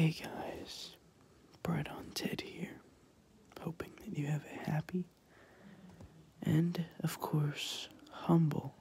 Hey guys, Brett on Ted here, hoping that you have a happy and, of course, humble